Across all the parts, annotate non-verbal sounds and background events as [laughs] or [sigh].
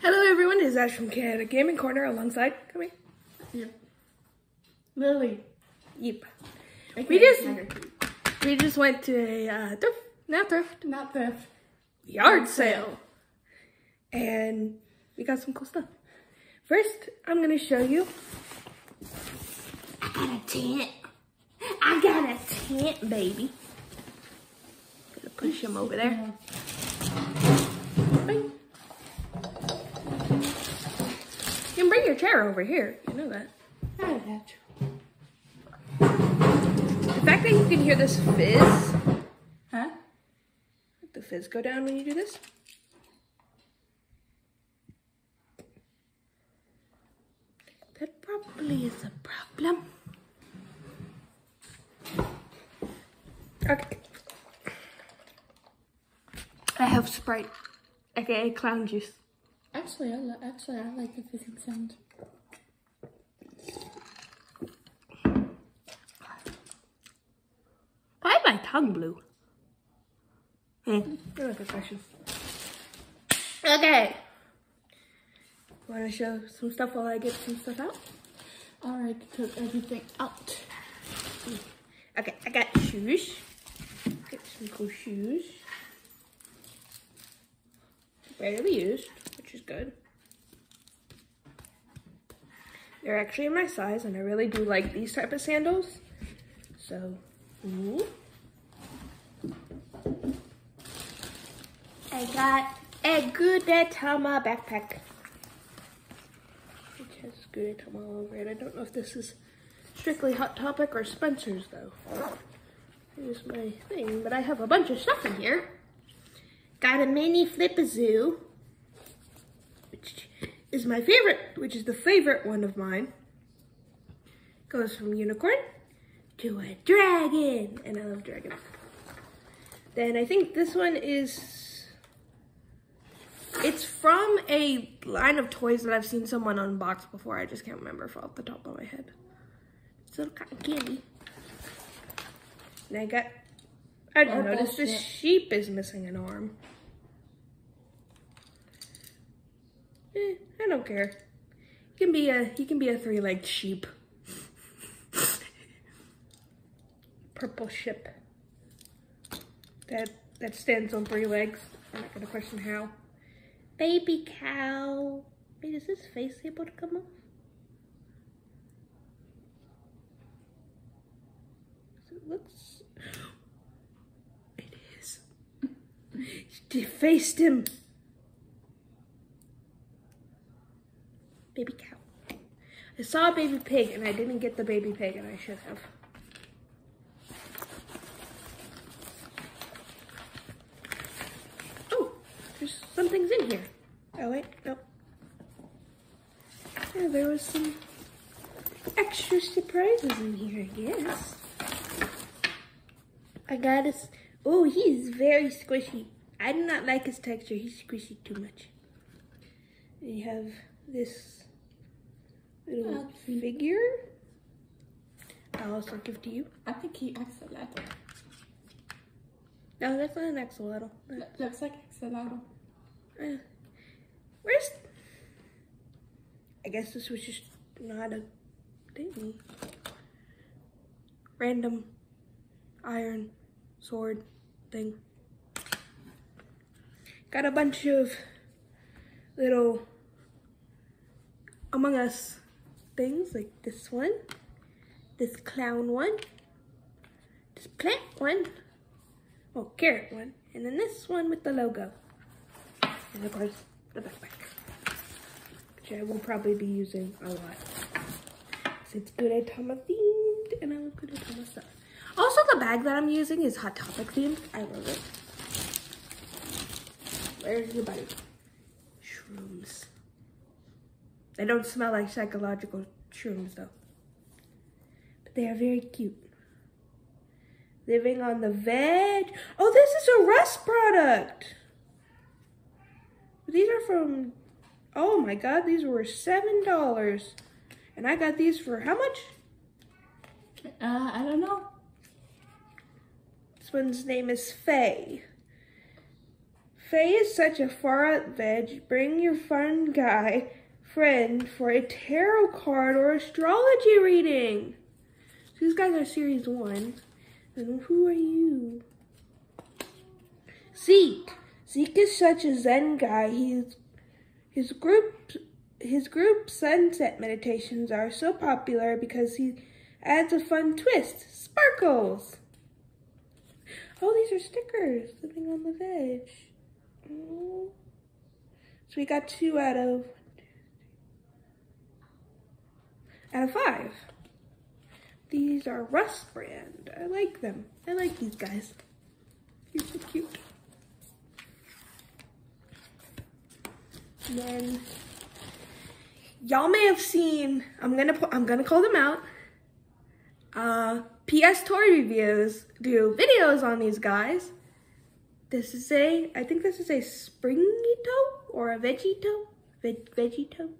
Hello everyone, it's Ash from Chaotic Gaming Corner alongside, come here. Yep. Lily. Yep. Okay, We just- We just went to a uh, thrift, not thrift, Not thrift. yard sale. And we got some cool stuff. First, I'm gonna show you. I got a tent. I got a tent, baby. Gonna push him over there. Bing. You can bring your chair over here. You know that. I got you. The fact that you can hear this fizz, Huh? Let the fizz go down when you do this. That probably is a problem. Okay. I have Sprite, aka clown juice. Actually, I actually I like the fizzing sound. Why is my tongue blue? Hmm. You're a good question. Okay. Want to show some stuff while I get some stuff out? Alright, took everything out. Okay, I got shoes. Get some cool shoes. Rarely used, which is good. They're actually in my size, and I really do like these type of sandals. So, ooh. I got a Gudetama backpack. Which has Gudetama all over it. I don't know if this is strictly Hot Topic or Spencer's though. Here's my thing, but I have a bunch of stuff in here. Got a mini Flipazoo, which is my favorite, which is the favorite one of mine. Goes from unicorn to a dragon, and I love dragons. Then I think this one is, it's from a line of toys that I've seen someone unbox before. I just can't remember off the top of my head. It's a little cotton candy. And I got, I Oh, noticed this bullshit. sheep is missing an arm. Eh, I don't care. He can be a, he can be a three-legged sheep. Purple ship. That, that stands on three legs. I'm not gonna question how. Baby cow. Wait, is his face able to come off? It looks. [gasps] It is. [laughs] She defaced him. Baby cow. I saw a baby pig and I didn't get the baby pig and I should have. Oh, there's some things in here. Oh wait, no. Yeah, there was some extra surprises in here, I guess. I got us. Oh, he's very squishy. I do not like his texture. He's squishy too much. We have this little Outfit. figure. I'll also give to you. I think he axolotl. No, that's not an axolotl. Lo- Looks like axolotl. Uh, where's? I guess this was just not a thing. Random iron sword thing. Got a bunch of little Among Us things like this one, this clown one, this plant one, oh carrot one, and then this one with the logo. And of course, the backpack, which I will probably be using a lot. So it's Gudetama themed, and I love Gudetama stuff. Also, the bag that I'm using is Hot Topic themed. I love it. Where's your buddy? Shrooms. They don't smell like psychological shrooms, though. But they are very cute. Living on the veg. Oh, this is a Rust product. These are from, oh my god, these were $7. And I got these for how much? Uh, I don't know. This one's name is Faye. Faye is such a far out veg. Bring your fun guy friend for a tarot card or astrology reading. So these guys are series one. And who are you? Zeke. Zeke is such a Zen guy. He's his group his group sunset meditations are so popular because he adds a fun twist. Sparkles. Oh, these are stickers living on the veg. Oh. So we got two out of out of five. These are Rust brand. I like them. I like these guys. You're so cute. And then y'all may have seen. I'm gonna put. I'm gonna call them out. Uh, PS Toy Reviews do videos on these guys. This is a. I think this is a springy toe or a veggie toe. Veg, veggie toe.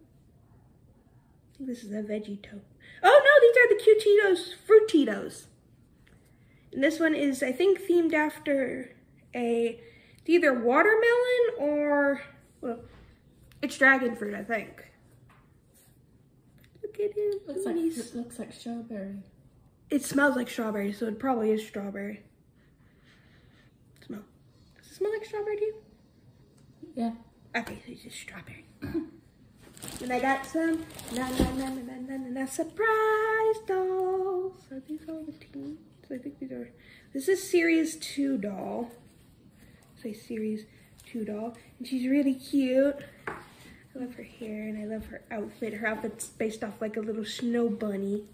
Think this is a veggie toe. Oh no, these are the cute Cheetos, fruit Cheetos. And this one is, I think, themed after a it's either watermelon or well, it's dragon fruit, I think. Look at him. Looks like it looks like strawberry. It smells like strawberry, so it probably is strawberry. Smell. Does it smell like strawberry to you? Yeah. Okay, so it's just strawberry. [coughs] and I got some na na na na na na na surprise dolls. Are these all the teens? So I think these are. This is series two doll. Say series two doll, and she's really cute. I love her hair and I love her outfit. Her outfit's based off like a little snow bunny.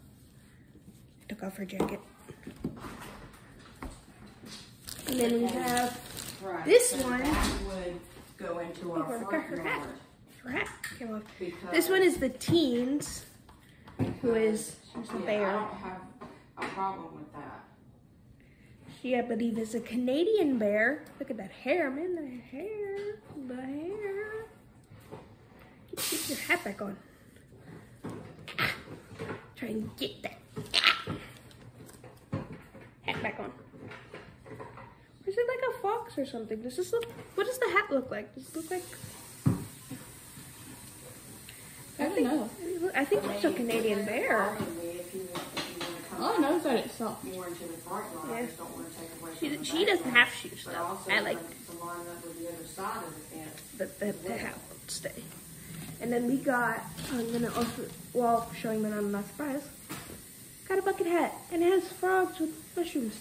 Took off her jacket. And then we have This one- would go into our front her hat. yard. her hat. Came off. Because. This one is the teens, who is Yeah, I don't have a problem with that. She, I believe, is a Canadian bear. Look at that hair, man. The hair. The hair. Get, get your hat back on. Ah, try and get that. Ah. Hat back on. Or is it like a fox or something? Does this look, what does the hat look like? Does it look like, think, know. I think it's a Canadian bear. Probably if you want, if you want to come All I know is that it's soft. more into the front yard, Yeah. just don't want to take away She, she doesn't have shoes though. I like to to line up the other side of the hat won't stay. And then we got, I'm gonna also, while showing them I'm not surprised, got a bucket hat and it has frogs with mushrooms.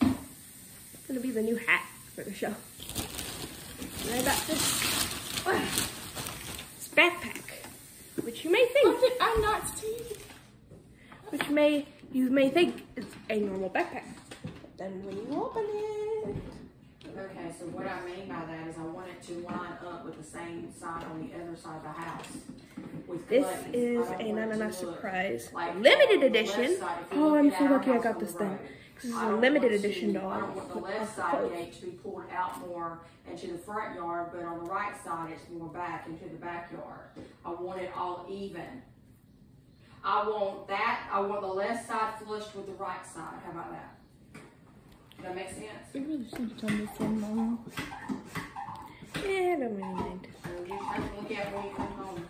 It's gonna be the new hat for the show. And I got this, ah, this backpack, which you may think, did I not see? which may, you may think it's a normal backpack. But then when you open it, Okay, so what I mean by that is I want it to line up with the same side on the other side of the house. With This buttons. is I don't a want it to surprise. like Limited edition. side, Oh, I'm so lucky I got this thing. road. This is a limited edition to- doll. I don't want the left side gate to be pulled out more into the front yard, but on the right side, it's more back into the backyard. I want it all even. I want that, I want the left side flushed with the right side. How about that? Does that make sense? We really have done this one more. Yeah, I don't really. So you have to look at when you come home.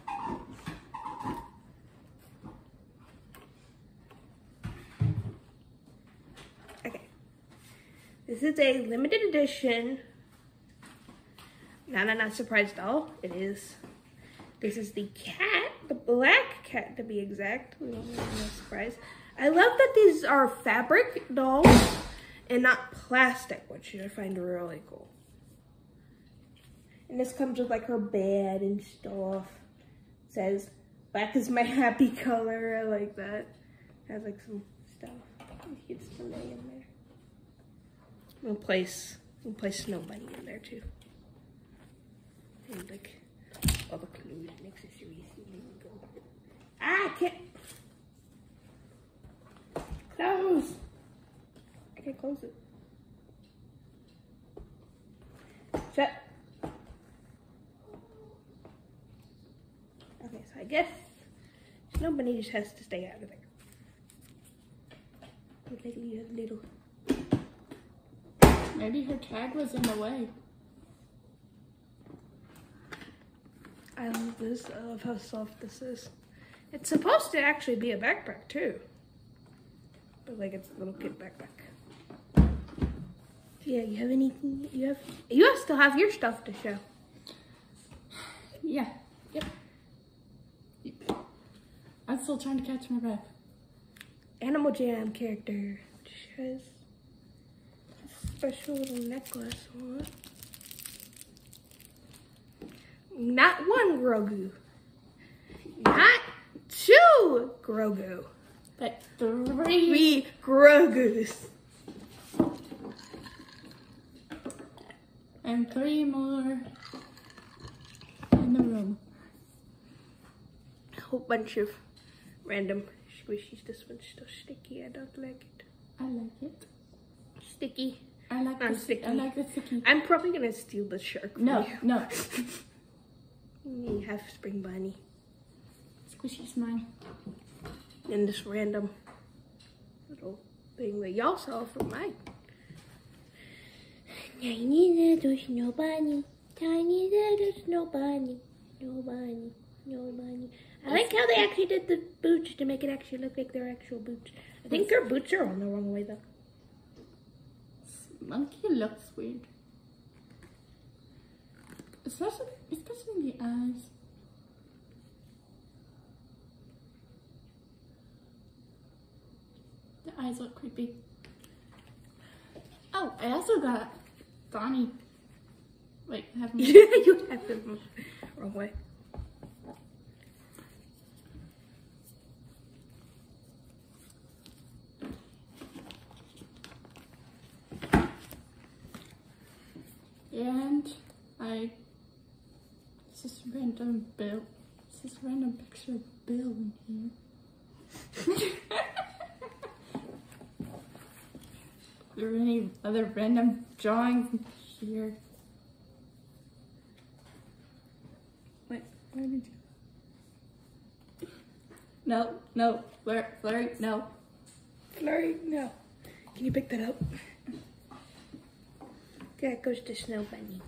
Okay. This is a limited edition. Not a not surprise doll. It is. This is the cat, the black cat to be exact. No surprise. I love that these are fabric dolls and not plastic, which I find really cool. And this comes with like her bed and stuff. It says black is my [laughs] happy color. I like that. It Has like some stuff. We'll place we'll place Snow Bunny in there too. And like all the clothes and accessories. Ah, I can't close. I can't close it. Shut. Okay, so I guess Snow Bunny just has to stay out of there. Like you little. Maybe her tag was in the way. I love this. I love how soft this is. It's supposed to actually be a backpack too. But like it's a little kid backpack. Yeah, you have anything you have you still have your stuff to show. Yeah. Yep. I'm still trying to catch my breath. Animal Jam character, a special little necklace on. Not one Grogu. Not two Grogu. But three. Three Grogus. And three more in the room. A whole bunch of random squishies. This one's still sticky. I don't like it. I like it. Sticky. I like I'm the sticky. I like the sticky. I'm probably gonna steal the shark. No, no. [laughs] [laughs] You have Spring Bunny. Squishy's mine. and this random little thing that y'all saw from mine. Tiny little snow bunny, tiny little snow bunny, snow bunny, snow bunny. I like how they actually did the boots to make it actually look like they're actual boots. I think their boots are on the wrong way though. Monkey looks weird. Especially, especially in the eyes. The eyes look creepy. Oh, I also got Bonnie. Wait, I have [laughs] you have them wrong way. And I it's this random bill. It's this random picture of Bill in here. [laughs] there any other random drawings in here? Wait, where did you? No, no, flare, no. Flurry, no. Can you pick that up? That goes to Snow Bunny.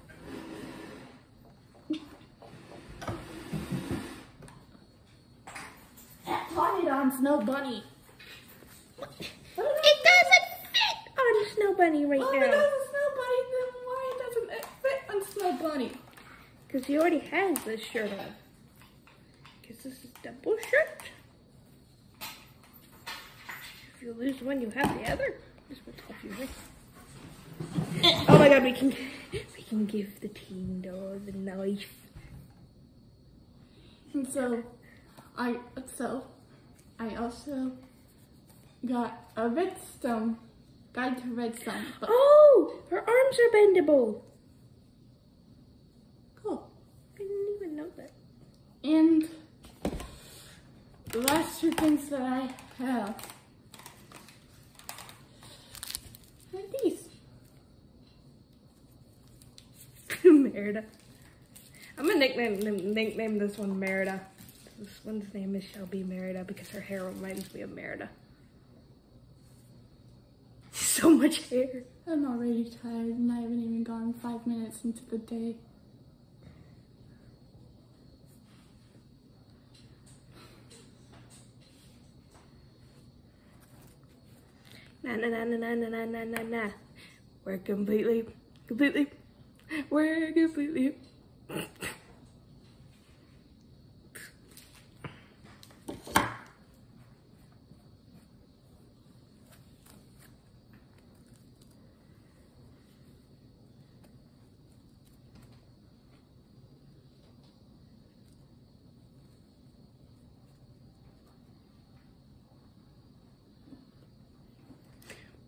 Put it on Snow Bunny. It doesn't fit on Snow Bunny right Oh, it now. does a Snow Bunny, then why doesn't it fit on Snow Bunny? Because he already has this shirt on. Because this is double shirt. If you lose one, you have the other. This one's confusing. God, we can we can give the teen dog the knife. And so, I so I also got a redstone guide to redstone. Oh, her arms are bendable. cool. I didn't even know that. And the last two things that I have are these. Merida. I'm gonna nickname nickname this one Merida. This one's name is Shelby Merida because her hair reminds me of Merida. [laughs] So much hair. I'm already tired and I haven't even gone five minutes into the day. Na na na na na na na na na. We're completely, completely, we're completely.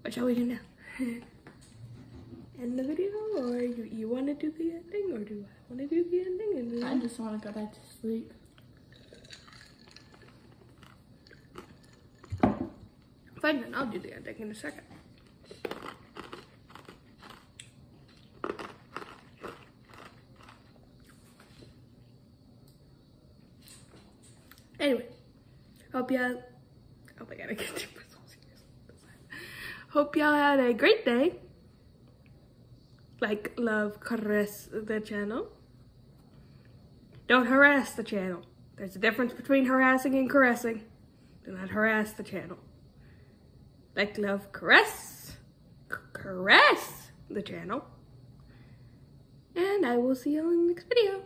What shall we do now? [laughs] End the video, or you, you want to do the ending, or do I want to do the ending? And I just want to go back to sleep. Fine, then I'll do the ending in a second. Anyway, hope y'all. Oh my god, I can't do myself. Hope y'all had a great day. Like, love, caress the channel. Don't harass the channel. There's a difference between harassing and caressing. Do not harass the channel. Like, love, caress. Caress the channel. And I will see you all in the next video.